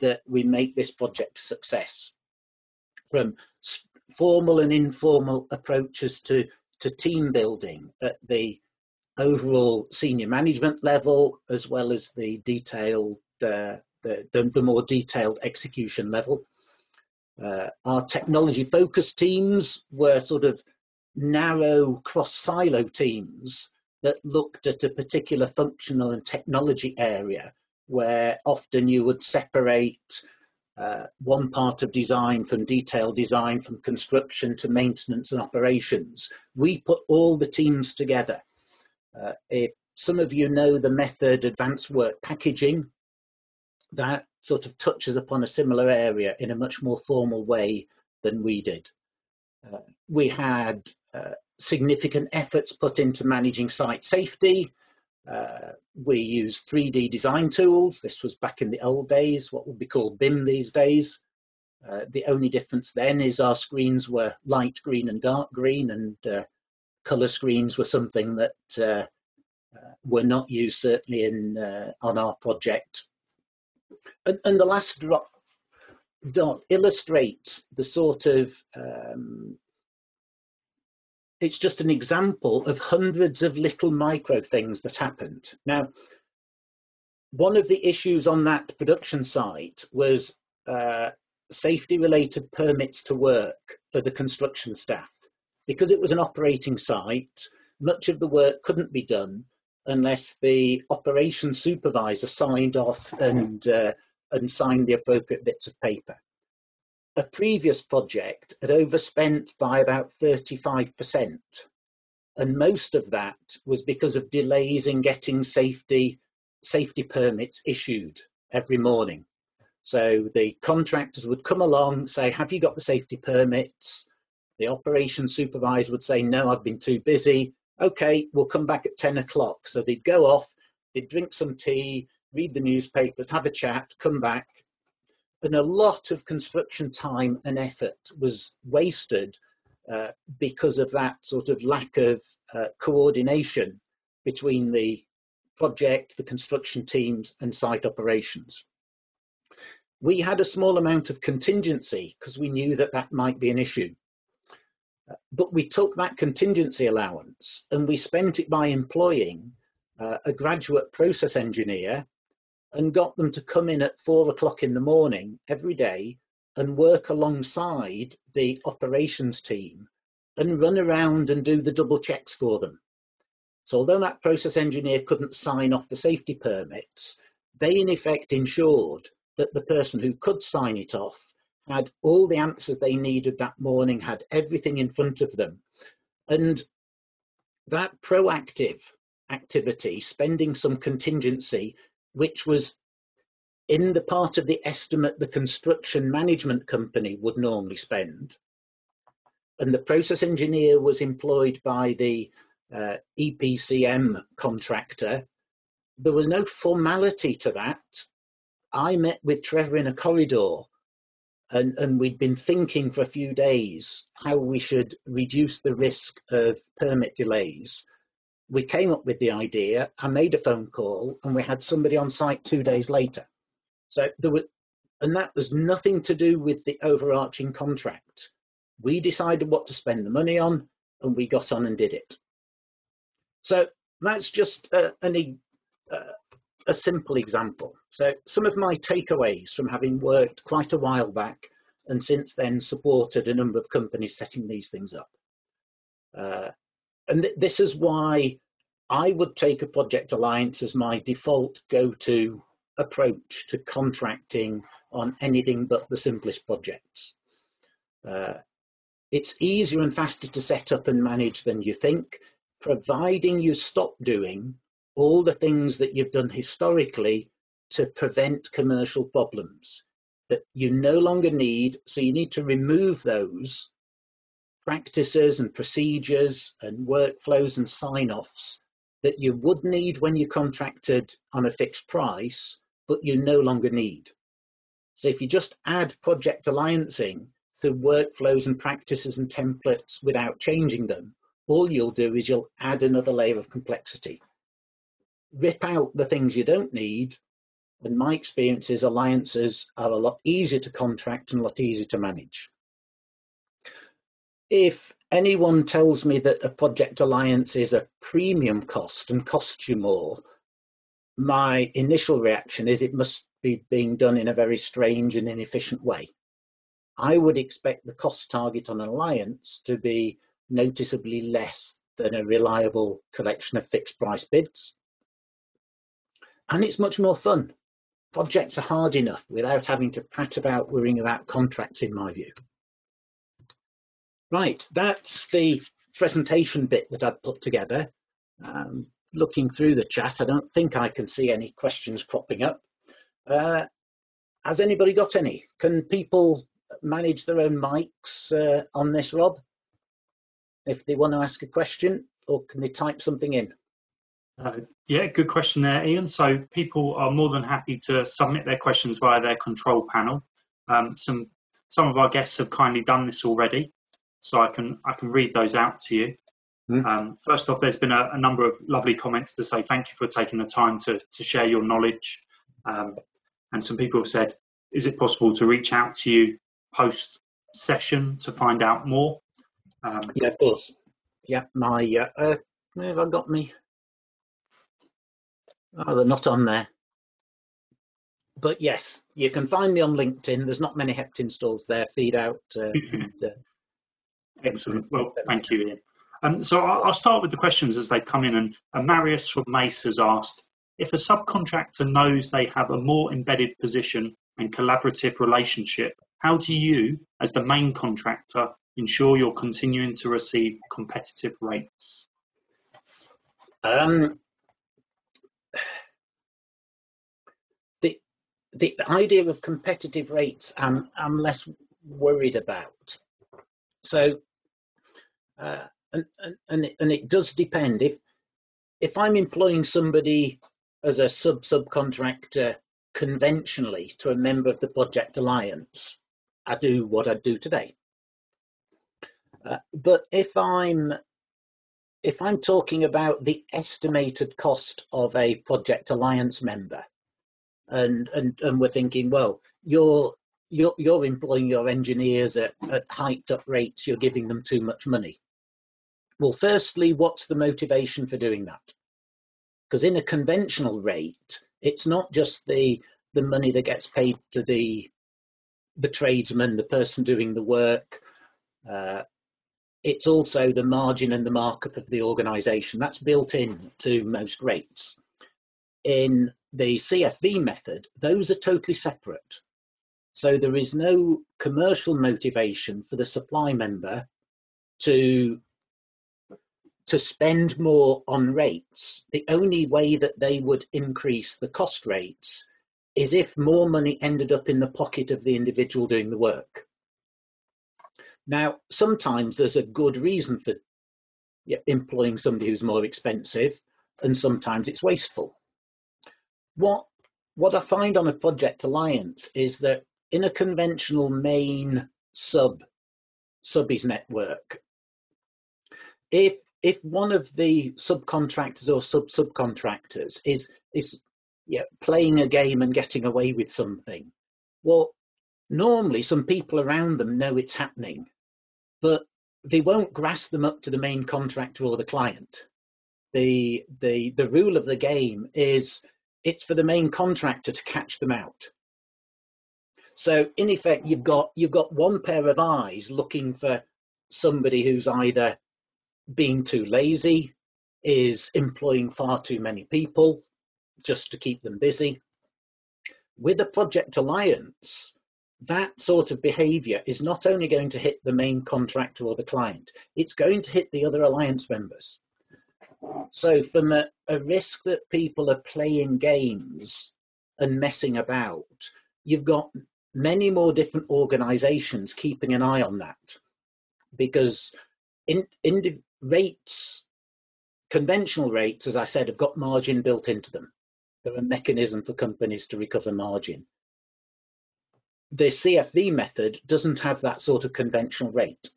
that we make this project a success? From formal and informal approaches to, to team building at the overall senior management level, as well as the detailed, uh, the, the, the, more detailed execution level. Uh, our technology focused teams were sort of narrow cross silo teams that looked at a particular functional and technology area where often you would separate uh, one part of design from detailed design, from construction to maintenance and operations. We put all the teams together uh, if some of you know the method advanced work packaging, that sort of touches upon a similar area in a much more formal way than we did. Uh, we had uh, significant efforts put into managing site safety. Uh, we used 3D design tools. This was back in the old days, what would be called BIM these days. Uh, the only difference then is our screens were light green and dark green and uh, color screens were something that uh, were not used certainly in on our project. And, and, the last drop dot illustrates the sort of um, it's just an example of hundreds of little micro things that happened. Now, one of the issues on that production site was uh, safety related permits to work for the construction staff because it was an operating site, much of the work couldn't be done unless the operation supervisor signed off and, uh, and signed the appropriate bits of paper. A previous project had overspent by about 35%, and most of that was because of delays in getting safety, safety permits issued every morning. So the contractors would come along, say, have you got the safety permits? The operation supervisor would say, no, I've been too busy. Okay, we'll come back at 10 o'clock. So they'd go off, they'd drink some tea, read the newspapers, have a chat, come back. And a lot of construction time and effort was wasted uh, because of that sort of lack of uh, coordination between the project, the construction teams, and site operations. We had a small amount of contingency because we knew that that might be an issue. But we took that contingency allowance and we spent it by employing uh, a graduate process engineer and got them to come in at four o'clock in the morning every day and work alongside the operations team and run around and do the double checks for them. So although that process engineer couldn't sign off the safety permits, they in effect ensured that the person who could sign it off had all the answers they needed that morning, had everything in front of them. And that proactive activity, spending some contingency, which was in the part of the estimate the construction management company would normally spend, and the process engineer was employed by the uh, EPCM contractor, there was no formality to that. I met with Trevor in a corridor and, and we'd been thinking for a few days how we should reduce the risk of permit delays. We came up with the idea, I made a phone call, and we had somebody on site two days later. So there were, and that was nothing to do with the overarching contract. We decided what to spend the money on, and we got on and did it. So that's just an, uh, a simple example. So some of my takeaways from having worked quite a while back and since then supported a number of companies setting these things up. Uh, and th this is why I would take a project alliance as my default go-to approach to contracting on anything but the simplest projects. Uh, It's easier and faster to set up and manage than you think, providing you stop doing all the things that you've done historically to prevent commercial problems that you no longer need. So you need to remove those practices and procedures and workflows and sign offs that you would need when you contracted on a fixed price, but you no longer need. So if you just add project alliancing to workflows and practices and templates without changing them, all you'll do is you'll add another layer of complexity. Rip out the things you don't need, and my experience is alliances are a lot easier to contract and a lot easier to manage. If anyone tells me that a project alliance is a premium cost and costs you more, my initial reaction is it must be being done in a very strange and inefficient way. I would expect the cost target on an alliance to be noticeably less than a reliable collection of fixed price bids. And it's much more fun. Projects are hard enough without having to prat about worrying about contracts, in my view. Right, that's the presentation bit that I've put together. Um, looking through the chat, I don't think I can see any questions cropping up. Uh, has anybody got any? Can people manage their own mics uh, on this, Rob? If they want to ask a question, or can they type something in? Uh, yeah, good question there, Ian. So people are more than happy to submit their questions via their control panel. Um, some some of our guests have kindly done this already so I can I can read those out to you. Mm. Um, first off, there's been a, a, number of lovely comments to say thank you for taking the time to to share your knowledge, um, and some people have said, is it possible to reach out to you post session to find out more? Um, yeah, of course. Yeah, my uh, uh, have I got me? Oh, they're not on there. But yes, you can find me on LinkedIn. There's not many Heptinstalls there. Feed out. Uh, and, uh, Excellent. Well, thank you, Ian. Um, so I'll start with the questions as they come in. And uh, Marius from Mace has asked, if a subcontractor knows they have a more embedded position and collaborative relationship, how do you, as the main contractor, ensure you're continuing to receive competitive rates? Um, the idea of competitive rates, I'm, I'm less worried about. So uh, and, and, it, and it does depend. If, if I'm employing somebody as a sub subcontractor conventionally to a member of the project alliance, I do what I do today. Uh, but if I'm if I'm talking about the estimated cost of a project alliance member, and and and we're thinking, well, you're you're you're employing your engineers at, at hyped up rates, you're giving them too much money. Well, firstly, what's the motivation for doing that? Because in a conventional rate, it's not just the the money that gets paid to the the tradesman, the person doing the work. Uh, it's also the margin and the markup of the organisation. That's built in to most rates. In the CFV method, those are totally separate. So there is no commercial motivation for the supply member to to spend more on rates, the only way that they would increase the cost rates is if more money ended up in the pocket of the individual doing the work. Now, sometimes there's a good reason for employing somebody who's more expensive, and sometimes it's wasteful. What, what I find on a project alliance is that in a conventional main sub subbies network, if if one of the subcontractors or sub subcontractors is is yeah, playing a game and getting away with something, well, normally some people around them know it's happening, but they won't grass them up to the main contractor or the client. The the the rule of the game is it's for the main contractor to catch them out. So in effect, you've got you've got one pair of eyes looking for somebody who's either being too lazy, is employing far too many people just to keep them busy. With a project alliance, that sort of behaviour is not only going to hit the main contractor or the client, it's going to hit the other alliance members. So, from a, a risk that people are playing games and messing about, you've got many more different organisations keeping an eye on that because in, in rates, conventional rates, as I said, have got margin built into them. They're a mechanism for companies to recover margin the CFV method doesn't have that sort of conventional rate.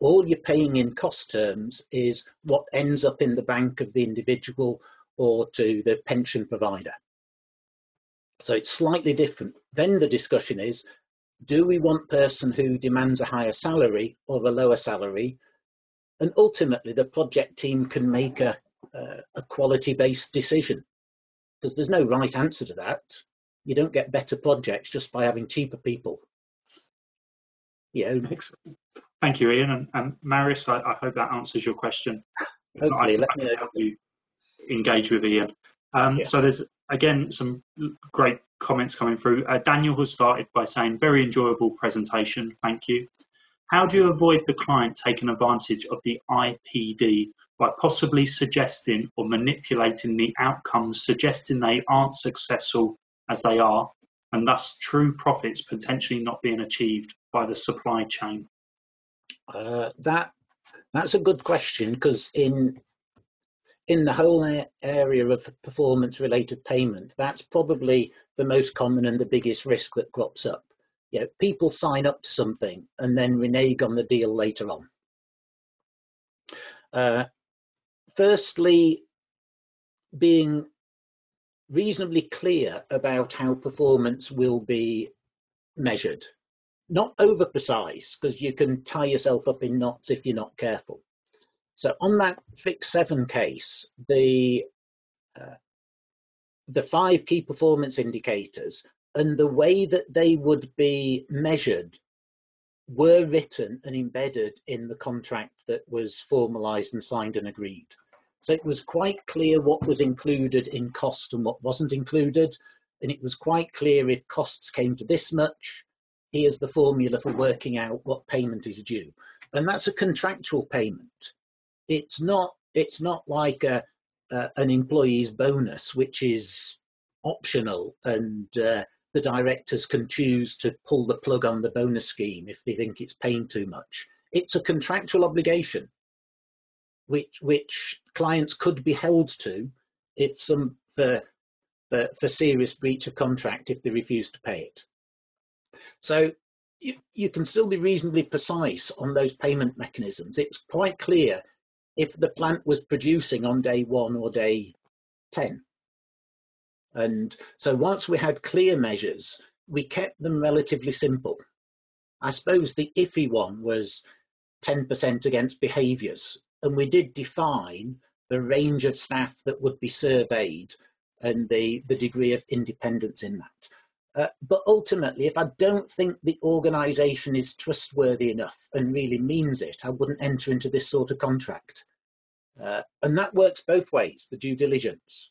All you're paying in cost terms is what ends up in the bank of the individual or to the pension provider. So it's slightly different. Then the discussion is, do we want person who demands a higher salary or a lower salary? And ultimately the project team can make a, a quality-based decision because there's no right answer to that you don't get better projects just by having cheaper people. Yeah. Excellent. Thank you, Ian. And, and Marius, I, I, hope that answers your question. Hopefully, I, let me help you engage with Ian. Um, yeah. So there's again some great comments coming through. Uh, Daniel has started by saying, "Very enjoyable presentation. Thank you." How do you avoid the client taking advantage of the IPD by possibly suggesting or manipulating the outcomes, suggesting they aren't successful as they are, and thus true profits potentially not being achieved by the supply chain? Uh, that that's a good question because in in the whole area of performance related payment, that's probably the most common and the biggest risk that crops up. You know, people sign up to something and then renege on the deal later on. Uh, firstly, being reasonably clear about how performance will be measured. Not over precise, because you can tie yourself up in knots if you're not careful. So on that fix seven case, the uh, the five key performance indicators and the way that they would be measured were written and embedded in the contract that was formalized and signed and agreed. So it was quite clear what was included in cost and what wasn't included. And it was quite clear if costs came to this much, here's the formula for working out what payment is due. And that's a contractual payment. It's not, it's not like a, uh, an employee's bonus, which is optional and uh, the directors can choose to pull the plug on the bonus scheme if they think it's paying too much. It's a contractual obligation which which clients could be held to if some for, for, for serious breach of contract if they refuse to pay it. So you, you can still be reasonably precise on those payment mechanisms. It's quite clear if the plant was producing on day one or day 10. And so once we had clear measures, we kept them relatively simple. I suppose the iffy one was 10% against behaviours and we did define the range of staff that would be surveyed and the, the degree of independence in that. Uh, but ultimately, if I don't think the organisation is trustworthy enough and really means it, I wouldn't enter into this sort of contract. Uh, and that works both ways, the due diligence.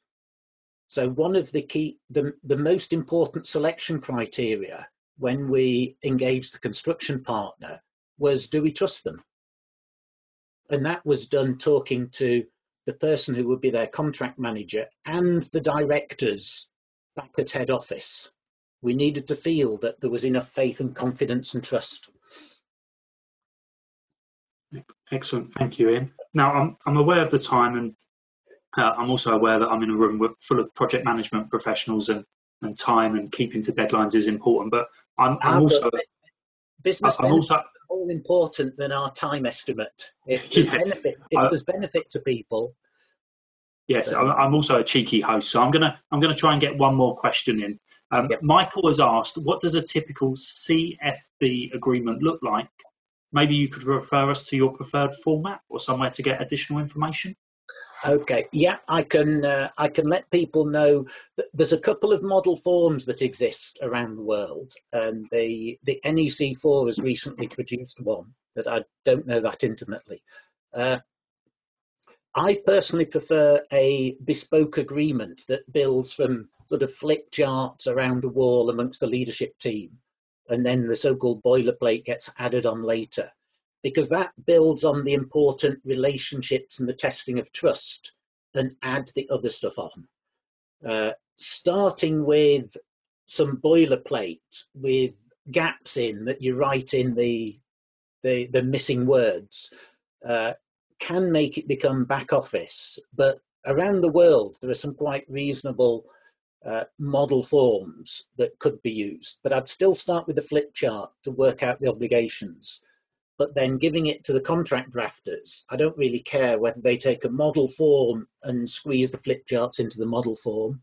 So one of the key, the, the most important selection criteria when we engage the construction partner was, do we trust them? And that was done talking to the person who would be their contract manager and the directors back at head office. We needed to feel that there was enough faith and confidence and trust. Excellent, thank you, Ian. Now, I'm, I'm aware of the time and uh, I'm also aware that I'm in a room full of project management professionals and, and time and keeping to deadlines is important, but I'm, I'm also... Business I'm also, more important than our time estimate. If there's, yes. benefit, if I, there's benefit to people. Yes, then... I'm also a cheeky host, so I'm gonna I'm gonna try and get one more question in. Um, yep. Michael has asked, what does a typical CFV agreement look like? Maybe you could refer us to your preferred format or somewhere to get additional information. Okay, yeah, I can uh, I can let people know that there's a couple of model forms that exist around the world, and the the NEC4 has recently produced one, but I don't know that intimately. Uh, I personally prefer a bespoke agreement that builds from sort of flip charts around a wall amongst the leadership team, and then the so-called boilerplate gets added on later because that builds on the important relationships and the testing of trust and add the other stuff on. Uh, starting with some boilerplate with gaps in that you write in the the, the missing words uh, can make it become back office, but around the world there are some quite reasonable uh, model forms that could be used. But I'd still start with a flip chart to work out the obligations but then giving it to the contract drafters, I don't really care whether they take a model form and squeeze the flip charts into the model form.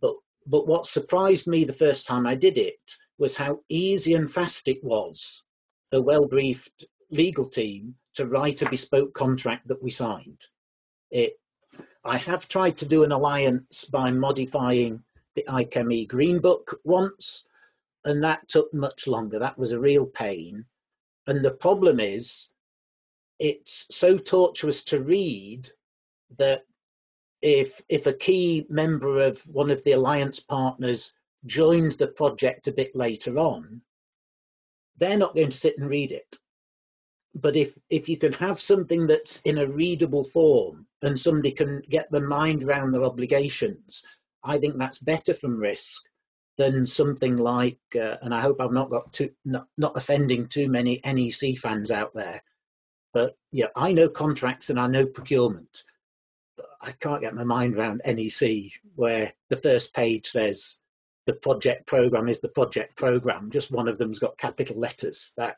But, but what surprised me the first time I did it was how easy and fast it was for a well-briefed legal team to write a bespoke contract that we signed. It, I have tried to do an alliance by modifying the IChemE Green Book once, and that took much longer. That was a real pain and the problem is, it's so tortuous to read that if if a key member of one of the alliance partners joined the project a bit later on, they're not going to sit and read it. But if if you can have something that's in a readable form and somebody can get their mind around their obligations, I think that's better from risk than something like, uh, and I hope I've not got too, not, not offending too many NEC fans out there, but yeah, I know contracts and I know procurement. But I can't get my mind around NEC where the first page says the project program is the project program. Just one of them's got capital letters. That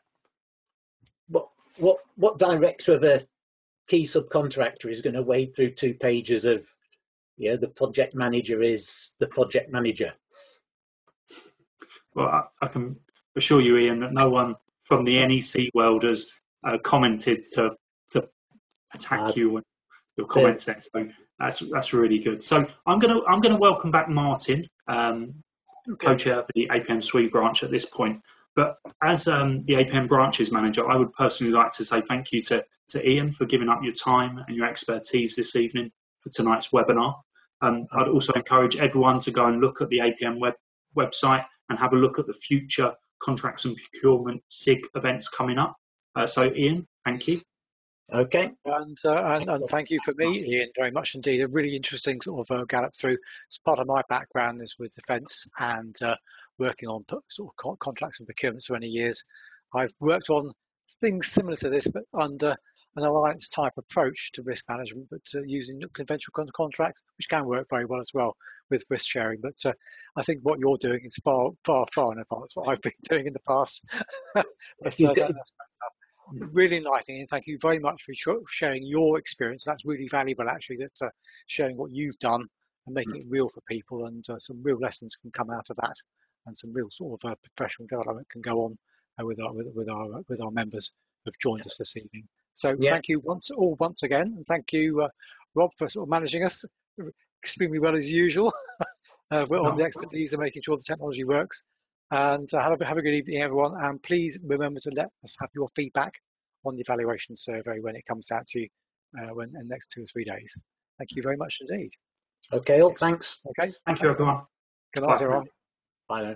what what what director of a key subcontractor is going to wade through two pages of yeah the project manager is the project manager well, I, I, can assure you, Ian, that no one from the NEC world has uh, commented to to attack uh, you and your comments there. So that's that's really good. So I'm gonna I'm gonna welcome back Martin, um, okay. co-chair of the APM SWE branch at this point. But as um, the APM branches manager, I would personally like to say thank you to, to Ian for giving up your time and your expertise this evening for tonight's webinar. Um, I'd also encourage everyone to go and look at the APM web, website and have a look at the future contracts and procurement SIG events coming up. Uh, so, Ian, thank you. Okay. And, uh, and, and thank you for me, Ian, very much indeed. A really interesting sort of uh, gallop through. As part of my background is with defence and uh, working on sort of contracts and procurements for many years. I've worked on things similar to this, but under an alliance type approach to risk management, but uh, using conventional contracts, which can work very well as well with risk sharing. But uh, I think what you're doing is far, far, far in advance what I've been doing in the past. but, uh, really enlightening, and thank you very much for sharing your experience. That's really valuable, actually. That uh, sharing what you've done and making it real for people, and uh, some real lessons can come out of that, and some real sort of uh, professional development can go on with our with, with our with our members who've joined us this evening. So yeah. thank you once all once again, and thank you, uh, Rob, for sort of managing us extremely well as usual. uh, we're on the expertise of making sure the technology works. And uh, have, a, have a good evening, everyone. And please remember to let us have your feedback on the evaluation survey when it comes out to you uh, when, in the next two or three days. Thank you very much indeed. Okay, well, thanks. Okay. Thank you, everyone. Good night, everyone. Bye now.